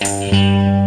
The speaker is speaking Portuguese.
Música